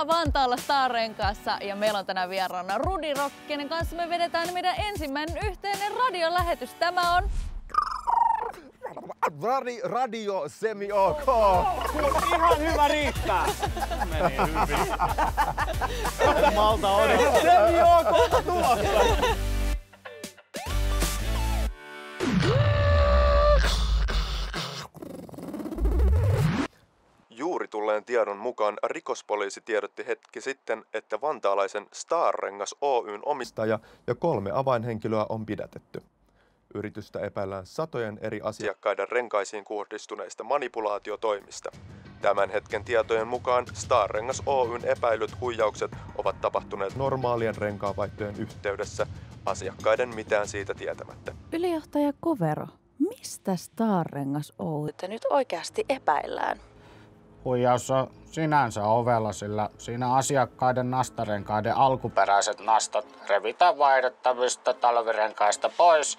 ollaan Vantaalla Starrenkaassa ja meillä on tänään vieraana Rudi Rock, kenen kanssa me vedetään meidän ensimmäinen yhteinen radiolähetys. Tämä on Radi, radio semi ok. Ihan hyvä riittää. Meni hyvin. Malta odottaa. Semi ok tulossa. Tiedon mukaan rikospoliisi tiedotti hetki sitten, että vantaalaisen Starrengas Oyn omistaja ja kolme avainhenkilöä on pidätetty. Yritystä epäillään satojen eri asiakkaiden renkaisiin kohdistuneista manipulaatiotoimista. Tämän hetken tietojen mukaan Starrengas Oyn epäilyt huijaukset ovat tapahtuneet normaalien renkaavaihtojen yhteydessä asiakkaiden mitään siitä tietämättä. Ylijohtaja Kovero, mistä Starrengas Oytä nyt oikeasti epäillään? Huijaus on sinänsä ovella, sillä siinä asiakkaiden nastarenkaiden alkuperäiset nastat revitään vaihdettavista talvirenkaista pois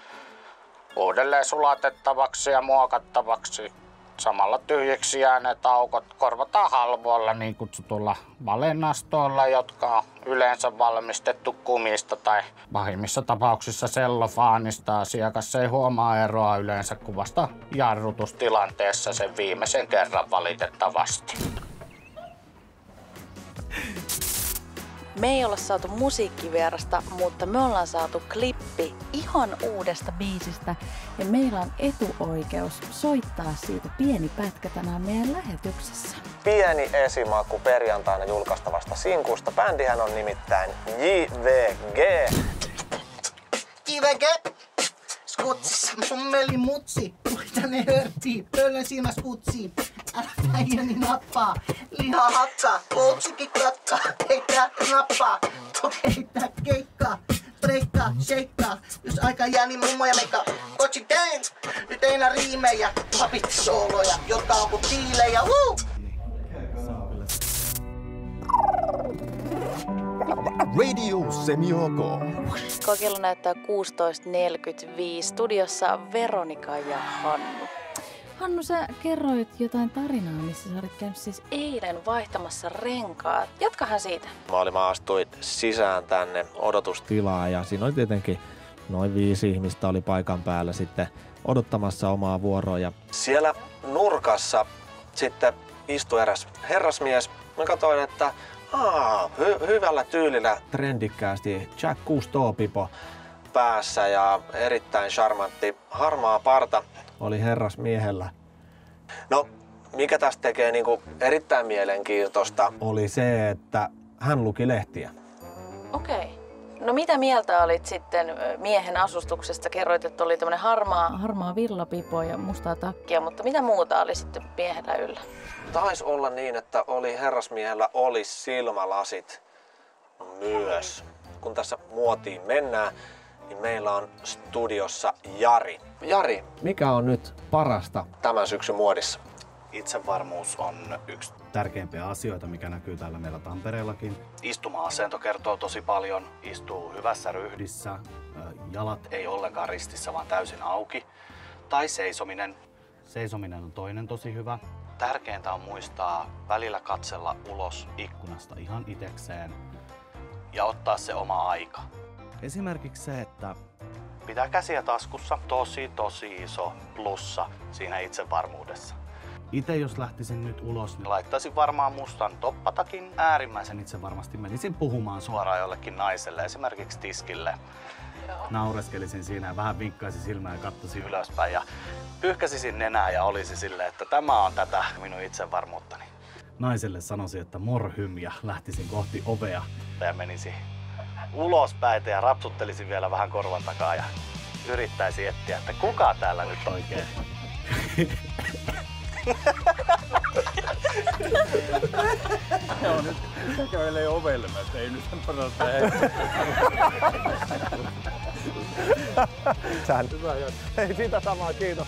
uudelleen sulatettavaksi ja muokattavaksi. Samalla tyhjiksi jääneet aukot korvataan halvoilla niin kutsutulla valennastoilla, jotka on yleensä valmistettu kumista tai pahimmissa tapauksissa sellofaanista. Asiakas ei huomaa eroa yleensä kuvasta jarrutustilanteessa sen viimeisen kerran valitettavasti. Me ei olla saatu musiikkivierasta, mutta me ollaan saatu klippi ihan uudesta biisistä ja meillä on etuoikeus soittaa siitä pieni pätkä tänään meidän lähetyksessä. pieni esimaku perjantaina julkaistavasta sinkusta. Bändihän on nimittäin JVG. IVG! Skutsissa mummeli mutsi. Tuli tänne hörttiin. Pöllön silmä skutsiin. Älä päijäni nappaa. Hatsaa. Katkaa. Heittää nappaa. Heittää keikkaa. Breikkaa, sheikkaa. Jos aika jää, niin mummo ja meikka. Kotsi dance. Nyt ei enää riimejä. Papit sooloja, jotka on kuin tiilejä. Woo! Radio semi ok. Kokeilu näyttää 16.45. Studiossa on Veronika ja Hannu. Hannu, sä kerroit jotain tarinaa, missä sä olit käynyt siis eilen vaihtamassa renkaat. Jatkahan siitä. Mä, olin, mä astuin sisään tänne odotus tilaa ja siinä oli tietenkin noin viisi ihmistä oli paikan päällä sitten odottamassa omaa vuoroa Siellä nurkassa sitten istui eräs herrasmies. Mä katsoin, että aa, hy- hyvällä tyylillä trendikkäästi Jack Cousteau pipo päässä ja erittäin charmantti harmaa parta. Oli herrasmiehellä. No, mikä tästä tekee niinku erittäin mielenkiintoista? Oli se, että hän luki lehtiä. Okei. No mitä mieltä olit sitten miehen asustuksesta? Kerroit, että oli tämmöinen harmaa, harmaa villapipo ja mustaa takkia, mutta mitä muuta oli sitten miehellä yllä? Taisi olla niin, että oli herrasmiehellä oli silmälasit myös. Kun tässä muotiin mennään, niin meillä on studiossa Jari. Jari, Mikä on nyt parasta? tämän syksyn muodissa. Itsevarmuus on yksi tärkeimpiä asioita, mikä näkyy täällä meillä Tampereellakin. Istuma-asento kertoo tosi paljon. Istuu hyvässä ryhdissä, jalat ei ollenkaan ristissä, vaan täysin auki. Tai seisominen. Seisominen on toinen tosi hyvä. Tärkeintä on muistaa välillä katsella ulos ikkunasta ihan itekseen ja ottaa se oma aika. Esimerkiksi se, että pitää käsiä taskussa, tosi tosi iso plussa siinä itsevarmuudessa. Itse jos lähtisin nyt ulos, niin laittaisin varmaan mustan toppatakin. Äärimmäisen itse varmasti menisin puhumaan suoraan jollekin naiselle, esimerkiksi tiskille. Naureskelisin siinä ja vähän vinkkaisin silmää ja katsoisin ylöspäin ja pyyhkäsisin nenää ja olisi silleen, että tämä on tätä minun itsevarmuuttani. Naiselle sanoisin, että morhym ja lähtisin kohti ovea ja menisin ulospäin ja rapsuttelisin vielä vähän korvan takaa ja yrittäisin etsiä, että kuka täällä nyt oikein Joo, nyt kävelee ovelle, mä tein nyt sen parasta. Sähän... Hyvä, Ei sitä samaa, kiitos.